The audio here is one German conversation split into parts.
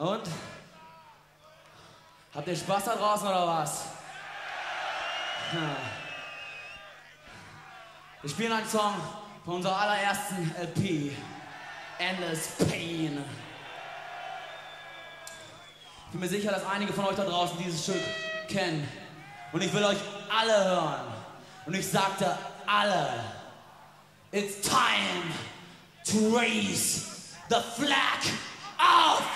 Und? Habt ihr Spaß da draußen oder was? Wir spielen einen Song von unserer allerersten LP, Endless Pain. Ich bin mir sicher, dass einige von euch da draußen dieses Stück kennen. Und ich will euch alle hören. Und ich sagte alle, it's time to raise the flag of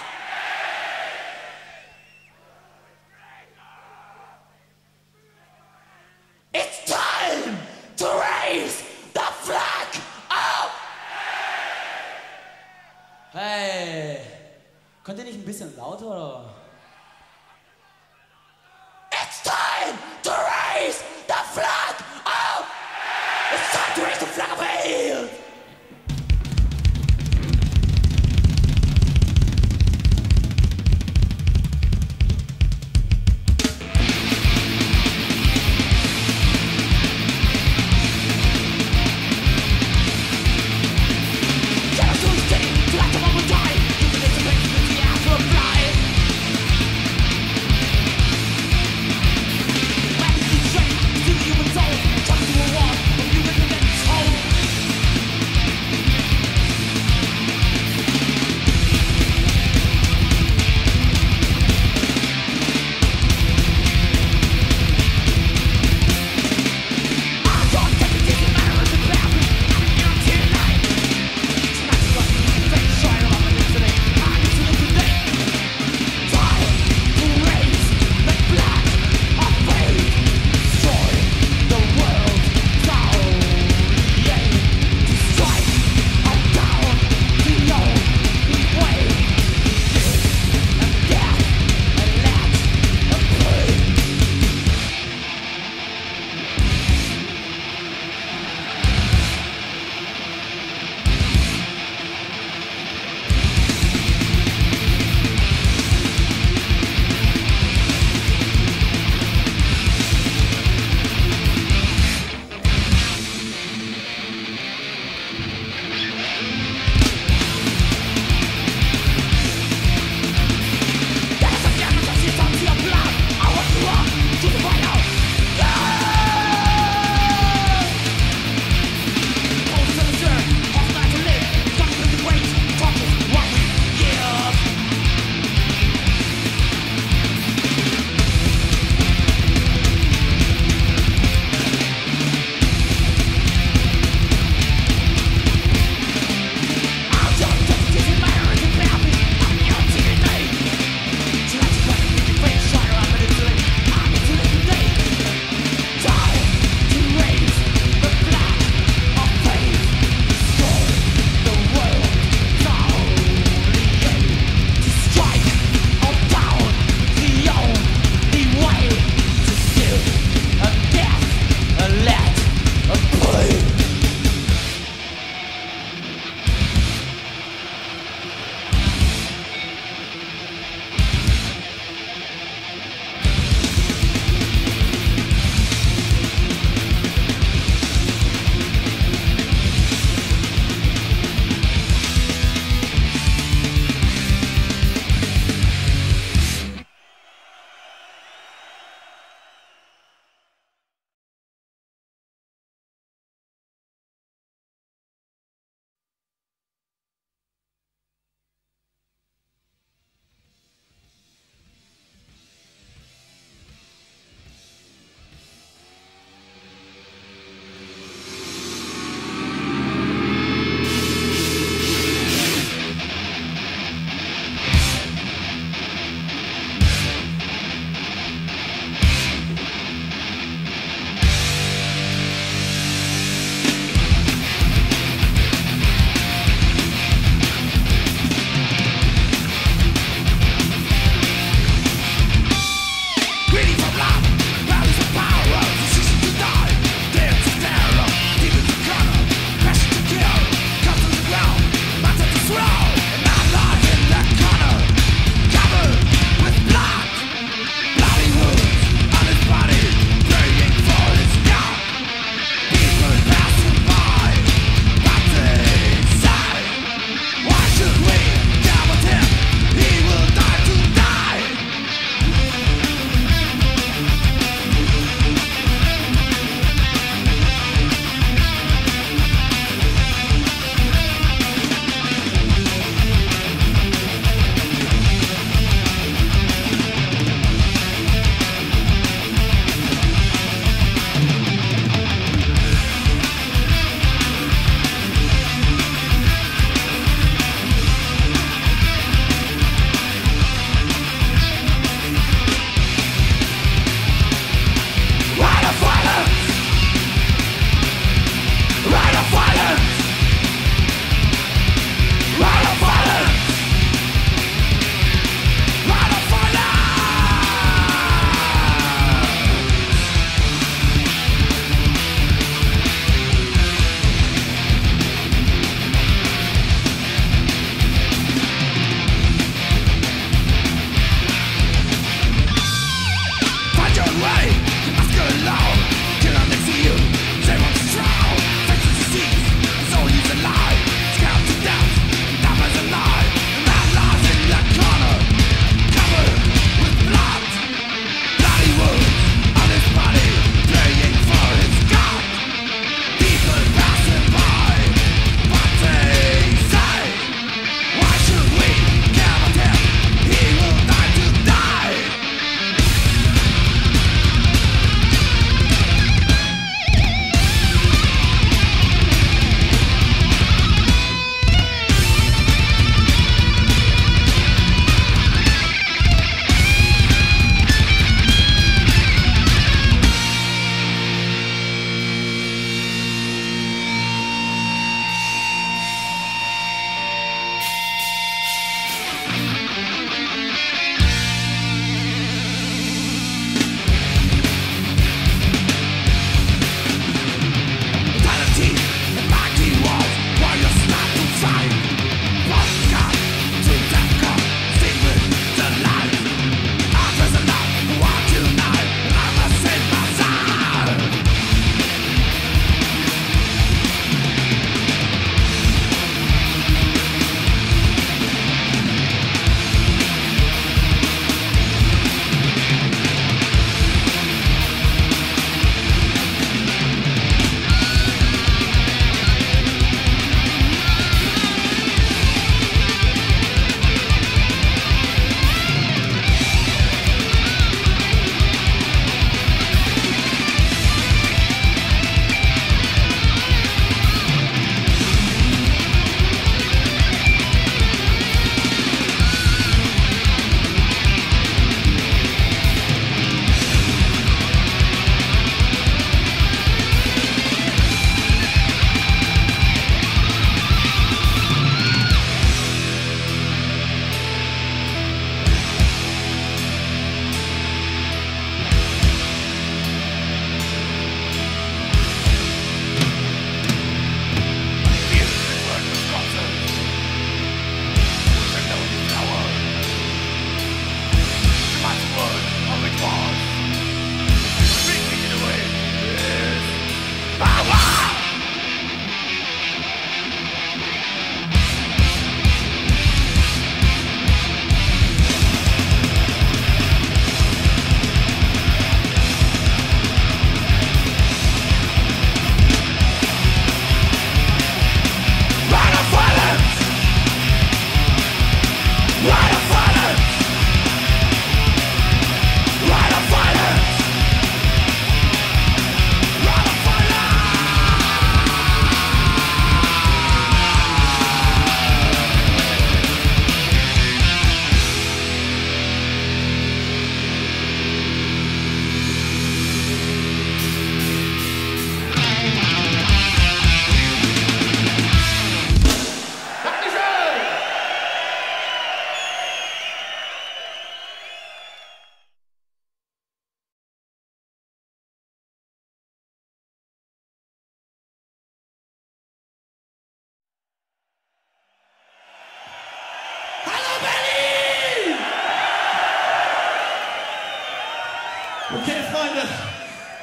Freunde,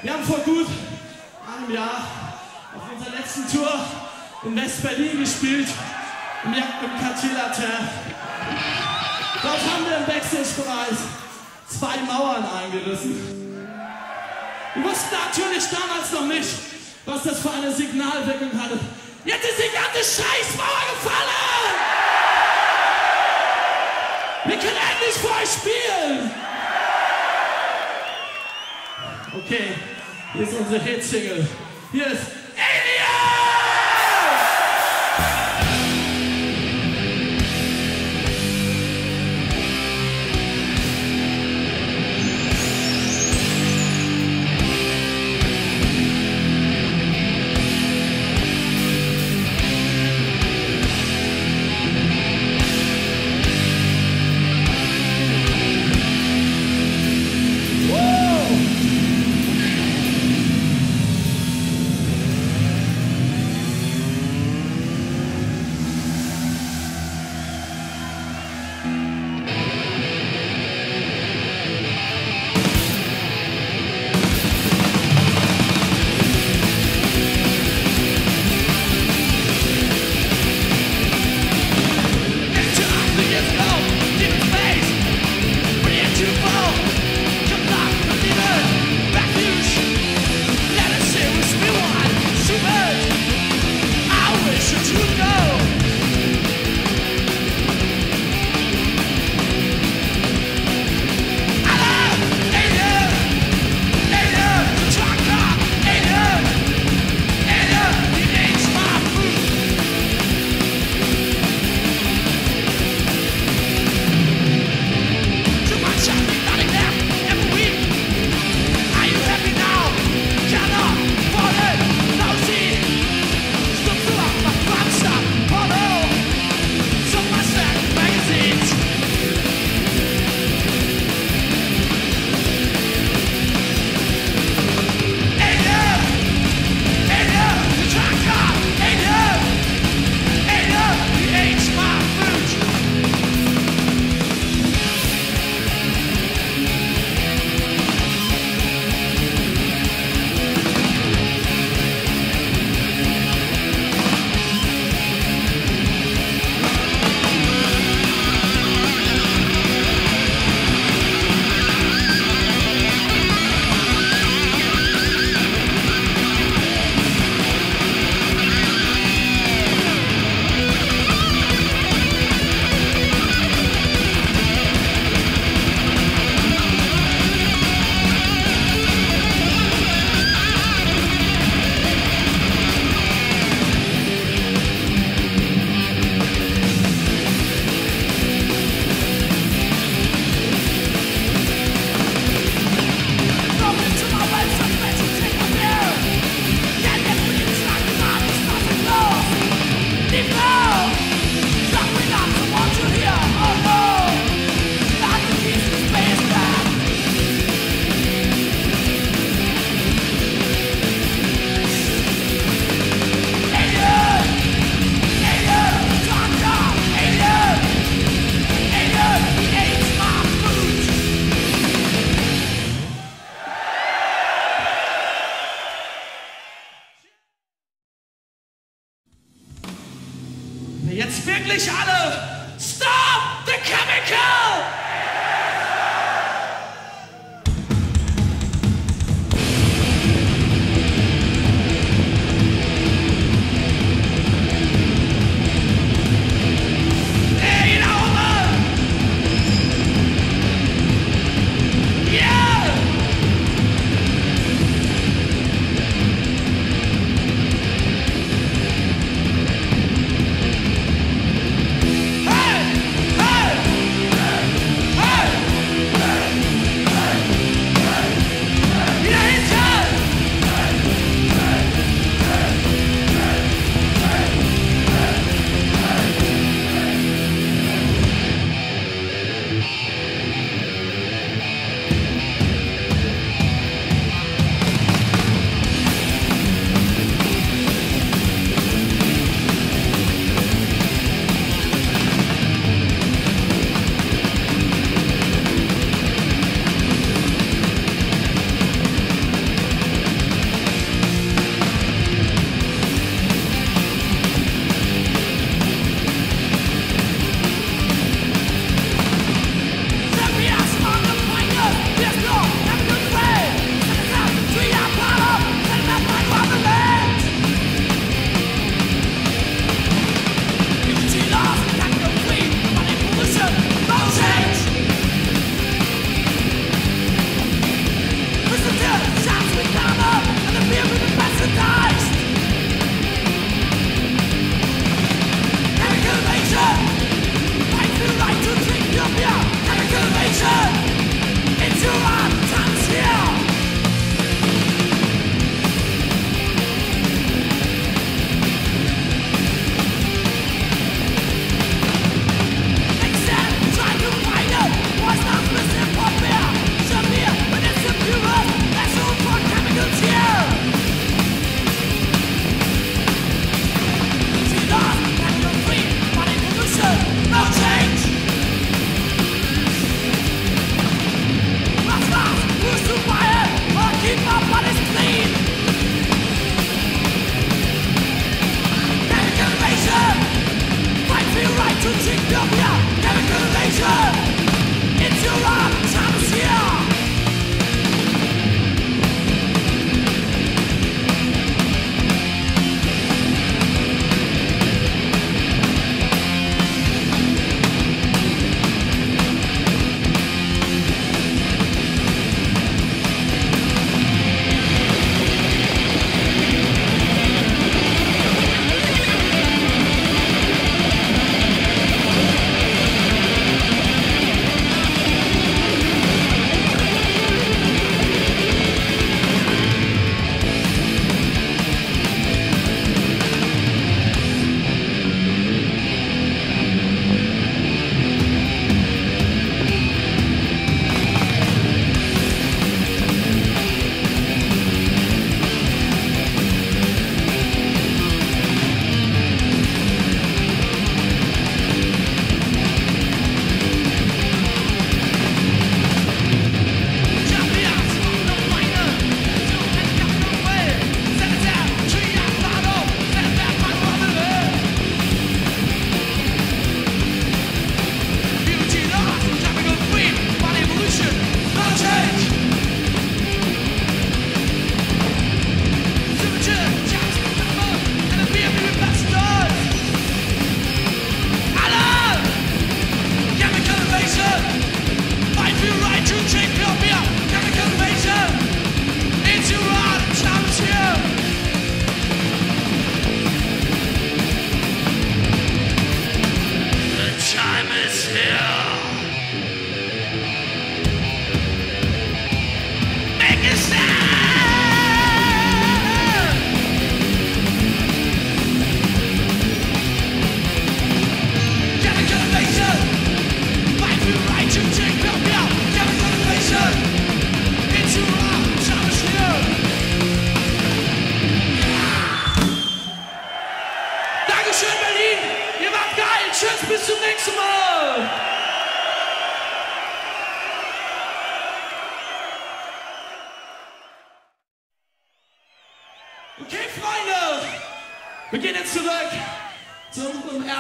wir haben vor gut einem Jahr auf unserer letzten Tour in West-Berlin gespielt, im, im Cartier Latin. Dort haben wir im Backstage-Bereich zwei Mauern eingerissen. Wir wussten natürlich damals noch nicht, was das für eine Signalwirkung hatte. Jetzt ist die ganze Scheißmauer gefallen! Wir können endlich für euch spielen! Okay, this one's a Hit-Single. Yes,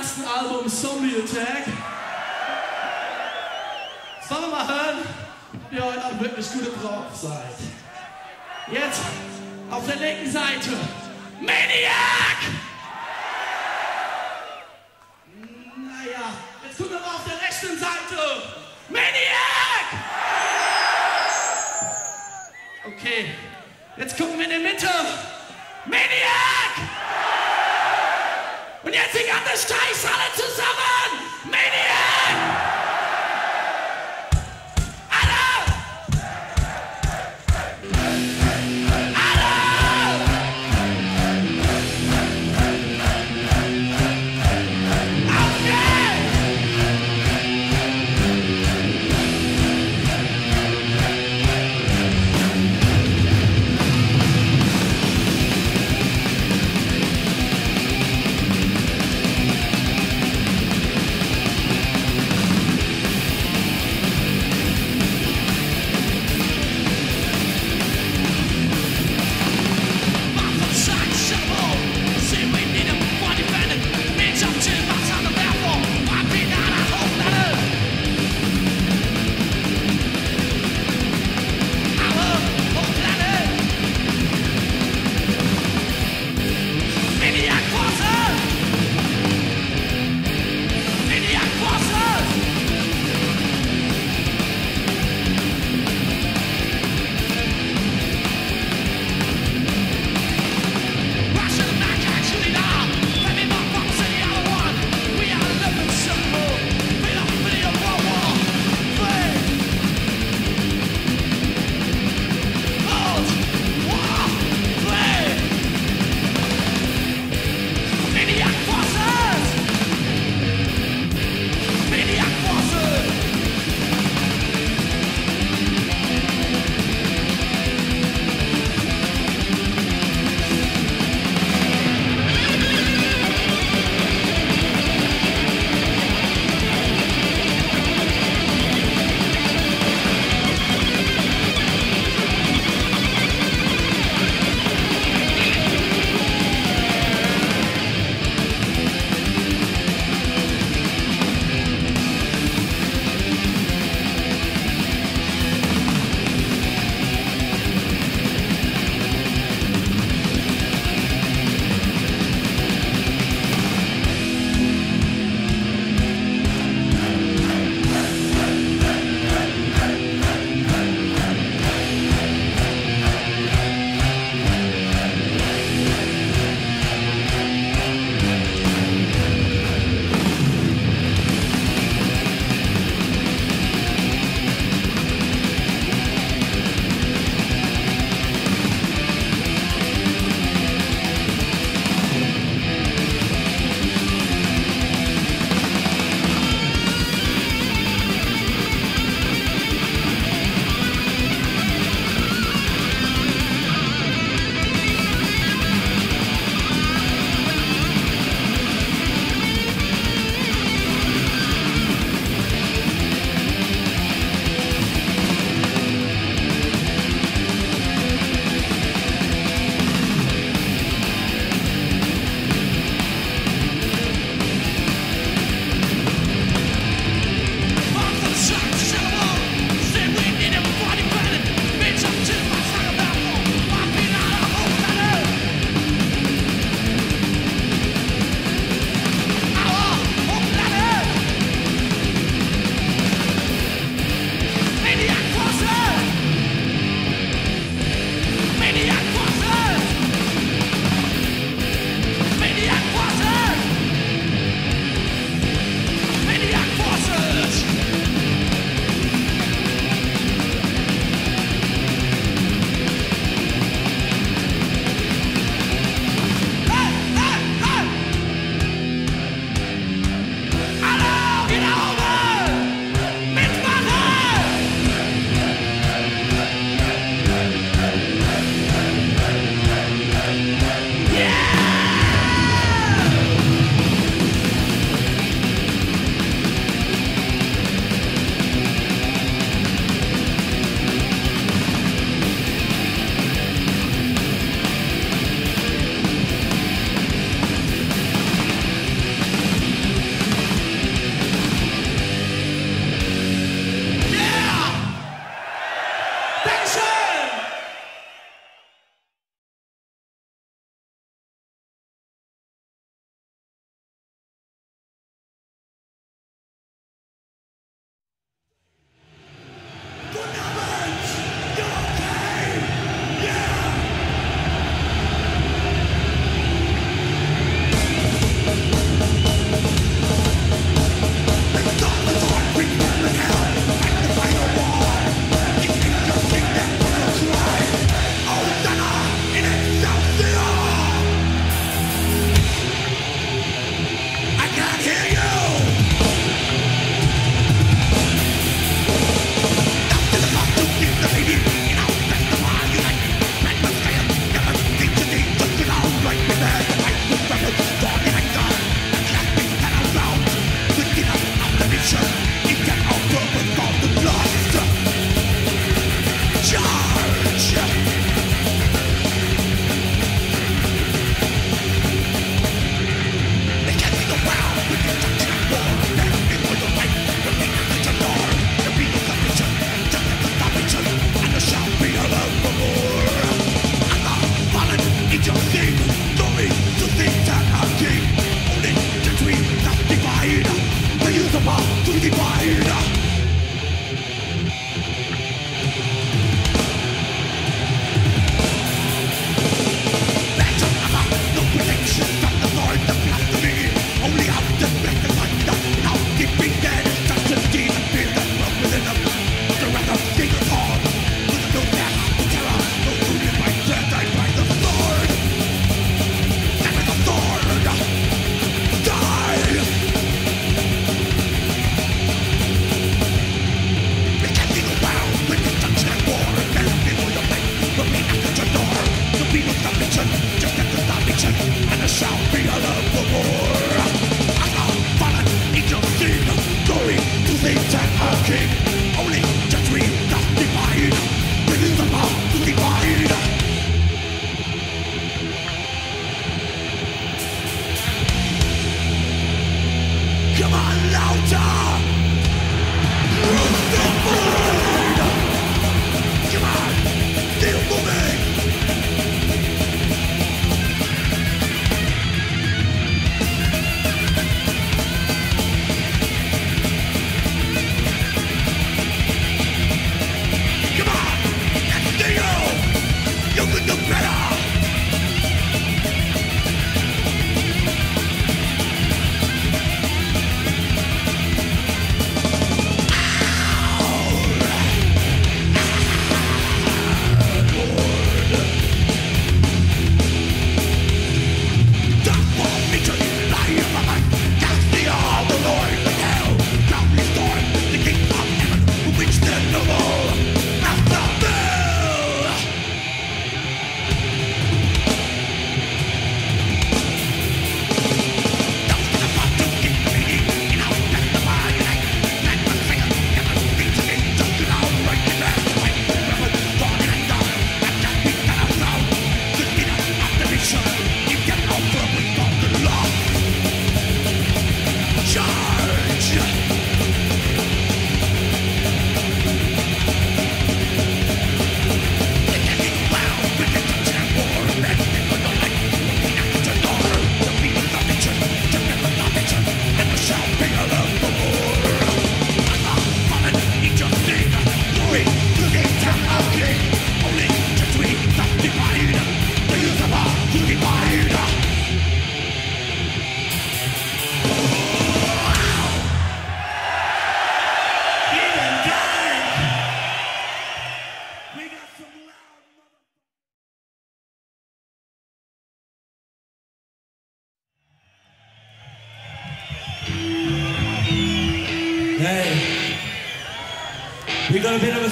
ersten Album Zombie Attack. Sollen wir mal hören, ob ihr heute auch wirklich gut drauf seid. Jetzt auf der linken Seite Maniac! Naja, jetzt gucken wir mal auf der rechten Seite Maniac! Okay, jetzt gucken wir in der Mitte Maniac! Und jetzt die ganze Streichs alle zusammen. Maniac!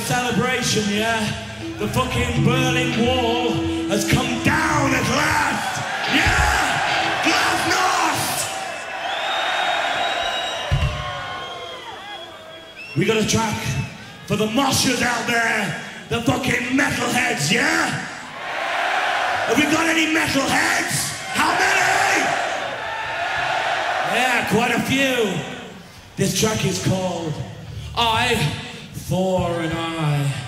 Celebration, yeah? The fucking Berlin Wall has come down at last! Yeah! Glasnost! We got a track for the moshers out there, the fucking metalheads, yeah? Have we got any metalheads? How many? Yeah, quite a few. This track is called I for an eye.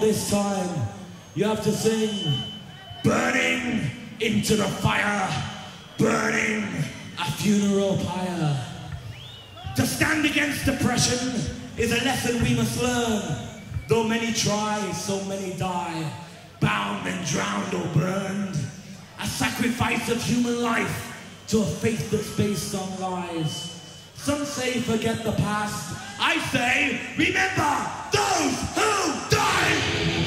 This time. You have to sing burning into the fire, burning a funeral pyre. To stand against depression is a lesson we must learn. Though many try, so many die, bound and drowned or burned. A sacrifice of human life to a faith that's based on lies. Some say forget the past. I say remember those who died.